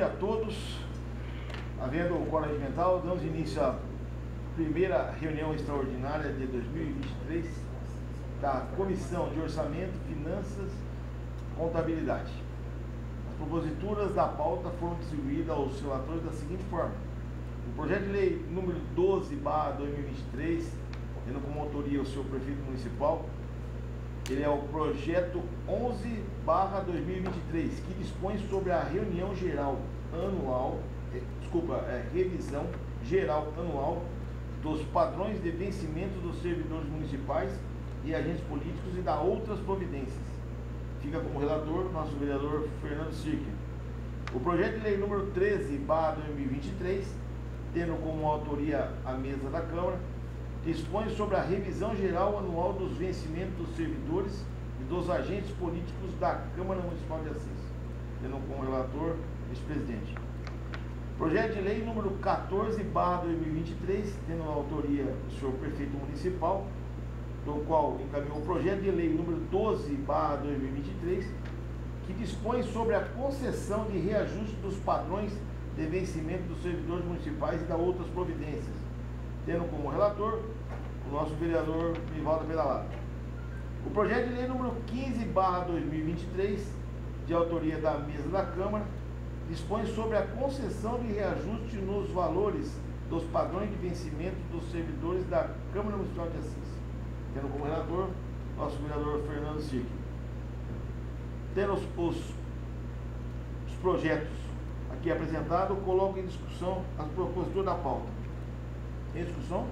dia a todos. Havendo o quórum regimental, damos início à primeira reunião extraordinária de 2023 da Comissão de Orçamento, Finanças e Contabilidade. As proposituras da pauta foram distribuídas aos relatores da seguinte forma. O projeto de lei número 12, 2023, tendo como autoria o seu prefeito municipal, ele é o projeto 11 2023, que dispõe sobre a reunião geral anual, eh, desculpa, é, revisão geral anual dos padrões de vencimento dos servidores municipais e agentes políticos e da outras providências. Fica como relator nosso vereador Fernando Sirke. O projeto de lei número 13, 2023, tendo como autoria a mesa da Câmara, dispõe sobre a revisão geral anual dos vencimentos dos servidores e dos agentes políticos da Câmara Municipal de Assis, tendo como relator vice-presidente. Projeto de lei número 14, 2023, tendo a autoria do senhor prefeito municipal, do qual encaminhou o projeto de lei número 12, 2023, que dispõe sobre a concessão de reajuste dos padrões de vencimento dos servidores municipais e da outras providências, tendo como relator o nosso vereador Nivaldo Pedalado. O projeto de lei número 15, 2023, de autoria da mesa da Câmara, dispõe sobre a concessão de reajuste nos valores dos padrões de vencimento dos servidores da Câmara Municipal de Assis, tendo como relator nosso vereador Fernando Sique. Tendo os, os, os projetos aqui apresentados, coloco em discussão as proposituras da pauta. Tem discussão?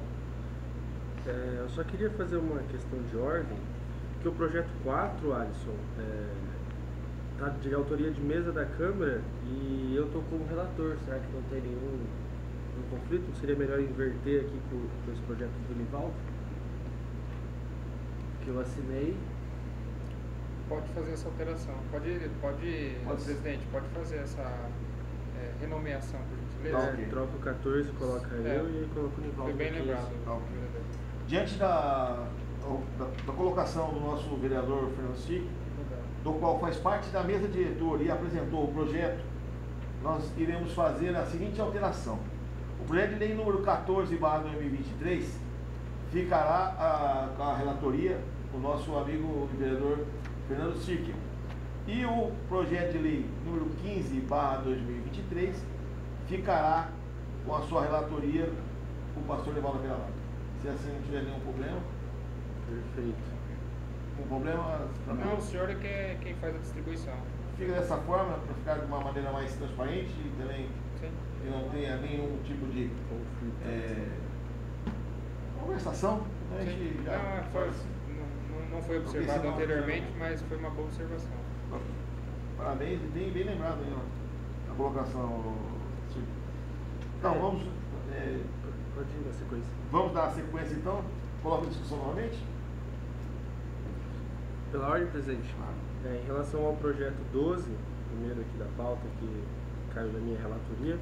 É, eu só queria fazer uma questão de ordem, que o projeto 4, Alisson, é, tá de autoria de mesa da Câmara e eu estou como relator. Será que não tem nenhum, nenhum conflito? Seria melhor inverter aqui com, com esse projeto do Nivaldo? Que eu assinei. Pode fazer essa alteração. Pode, pode, pode presidente, pode fazer essa é, renomeação, por gentileza. Tá, okay. Troca o 14, coloca é. eu e aí coloca o Nivaldo. Foi bem lembrado. Tá, okay. Diante da, da, da, colocação do nosso vereador Fernando Sique, do qual faz parte da mesa diretora e apresentou o projeto, nós iremos fazer a seguinte alteração. O projeto de lei número 14, 2023, ficará com a relatoria do nosso amigo vereador Fernando Sirkel. E o projeto de lei número 15, 2023, ficará com a sua relatoria o pastor Levaldo Peralado. Se assim não tiver nenhum problema. Perfeito um problema? Não, o senhor é que é quem faz a distribuição. Fica dessa forma, para ficar de uma maneira mais transparente e também Sim. que não tenha nenhum tipo de é, conversação. Né? Sim. Já não, foi, não, não, foi observado anteriormente, mas foi uma boa observação. Parabéns, bem, bem lembrado aí, a colocação. Então, é. vamos. É, Pode na sequência. Vamos dar a sequência então? Coloca a discussão novamente? Pela ordem, presidente, é, em relação ao projeto 12, primeiro aqui da pauta que caiu da minha relatoria,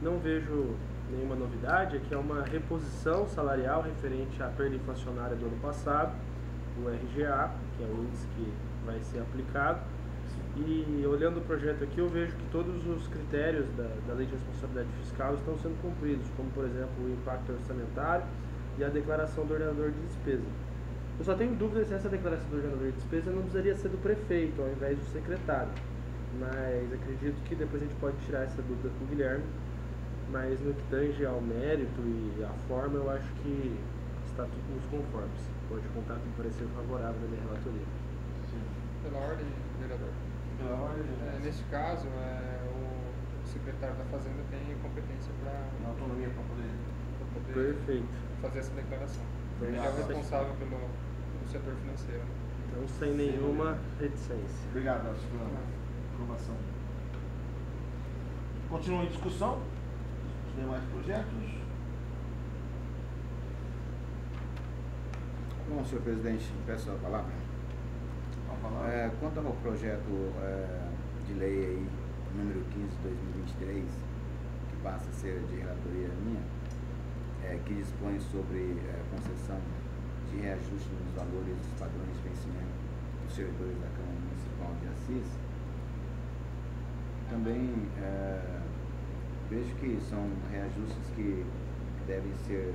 não vejo nenhuma novidade, aqui é uma reposição salarial referente à perda inflacionária do ano passado, o RGA, que é o índice que vai ser aplicado. E olhando o projeto aqui, eu vejo que todos os critérios da, da Lei de Responsabilidade Fiscal estão sendo cumpridos, como por exemplo o impacto orçamentário e a declaração do ordenador de despesa. Eu só tenho dúvida se essa declaração do ordenador de despesa não precisaria ser do prefeito ao invés do secretário. Mas acredito que depois a gente pode tirar essa dúvida com o Guilherme. Mas no que tange ao mérito e à forma, eu acho que está tudo nos conformes. Pode contar com um parecer favorável na minha relatoria. Pela ordem, vereador. Pela ordem. É, nesse caso, é, o secretário da Fazenda tem competência para. autonomia para poder, poder Perfeito. fazer essa declaração. Ele é o responsável pelo setor financeiro. Então, sem nenhuma reticência. Obrigado pela sua informação. Continua em discussão os demais projetos. Bom, senhor presidente, peço a palavra. É, quanto ao projeto é, de lei aí, número 15 de 2023, que passa a ser de relatoria minha, é, que dispõe sobre é, concessão de reajuste nos valores dos padrões de vencimento dos servidores da Câmara Municipal de Assis, também é, vejo que são reajustes que devem ser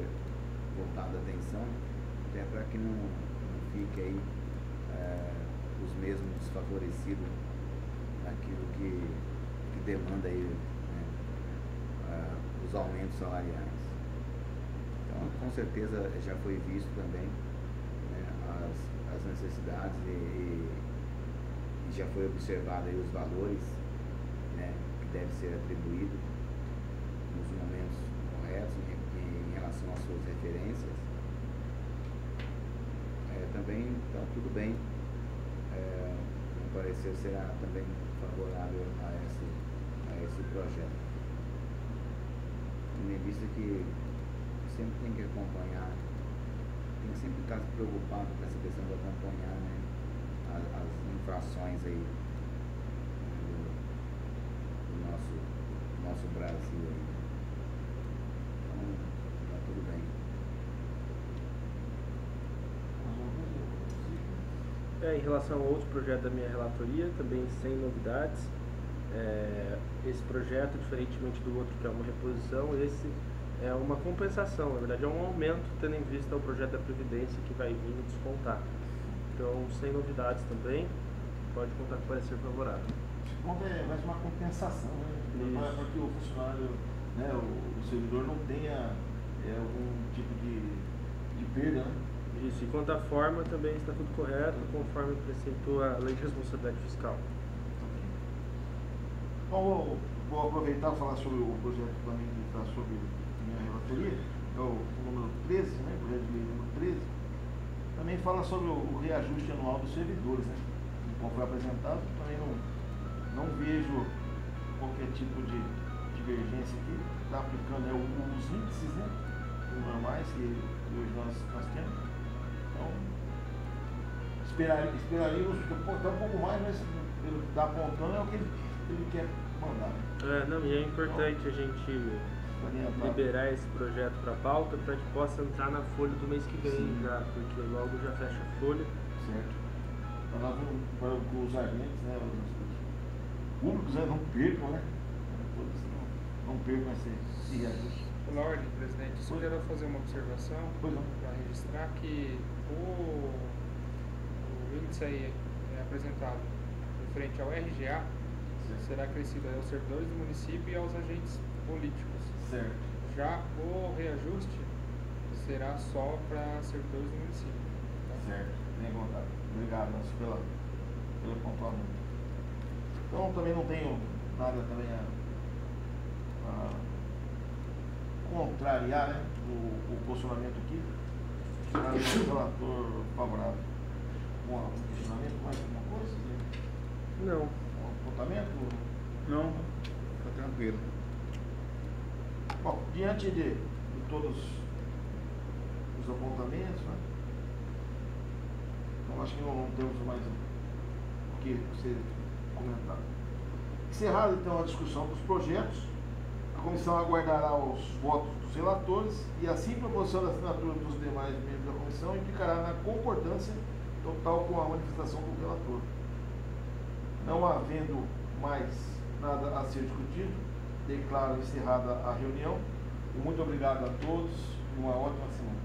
voltados a atenção, até para que não, não fique aí é, os mesmos desfavorecidos naquilo que, que demanda aí né, os aumentos salariais. Então, com certeza já foi visto também né, as, as necessidades e, e, e, já foi observado aí os valores né, que deve ser atribuído nos momentos corretos em, em relação às suas referências. É, também, então, tudo bem. Parecer será também favorável a esse, a esse projeto. Tendo em vista que sempre tem que acompanhar, tem que sempre estar preocupado com essa questão de acompanhar né, as, as infrações aí do, do nosso, nosso Brasil aí. Né. Então, tá tudo bem. É, em relação ao outro projeto da minha relatoria, também sem novidades. É, esse projeto, diferentemente do outro que é uma reposição, esse é uma compensação, na verdade é um aumento tendo em vista o projeto da Previdência que vai vir descontar. Então, sem novidades também, pode contar com parecer favorável. É mais uma compensação, né? Não é porque o funcionário, né, o, o servidor não tenha é, algum tipo de, de perda, né? Isso, e quanto à forma também está tudo correto, conforme preceitua a Lei de Responsabilidade Fiscal. Bom, vou, aproveitar e falar sobre o projeto também que está sobre minha relatoria, é o número 13, né, projeto de lei número 13, também fala sobre o, o reajuste anual dos servidores, né? Como foi apresentado, também não, não vejo qualquer tipo de divergência aqui, está aplicando é, os índices né, normais que hoje nós, nós temos. Então, esperar, esperaríamos até um pouco mais, mas pelo que está apontando é o que ele, ele quer mandar. É, não, e é importante então, a gente liberar esse projeto para pauta para que possa entrar na folha do mês que vem Sim. já, porque logo já fecha a folha. Certo. Para, nós, para os agentes, né, os públicos né, não percam, né? Não percam esse, esse reajuste. Pela ordem, presidente, só quero fazer uma observação para registrar que o, o índice aí é apresentado referente ao RGA será acrescido aos servidores do município e aos agentes políticos. Certo. Já o reajuste será só para servidores do município. Tá? Certo, bem vontade. Obrigado, Nelson, pela, pelo pontuamento. Então também não tenho nada também a, a contrariar né, o, o posicionamento aqui. O relator favorável. Um questionamento, mais alguma coisa? Não. Um apontamento? Não, está tranquilo. Bom, diante de, de todos os apontamentos, né? Então acho que não, temos mais o que ser comentado. Encerrada então a discussão dos projetos, comissão aguardará os votos dos relatores e assim proporção da assinatura dos demais membros da comissão implicará na concordância total com a manifestação do relator. Não havendo mais nada a ser discutido, declaro encerrada a reunião. Muito obrigado a todos e uma ótima semana.